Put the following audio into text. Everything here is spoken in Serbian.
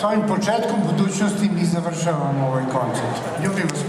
sa ovim početkom budućnosti mi završavamo ovaj koncert. Ljubim vas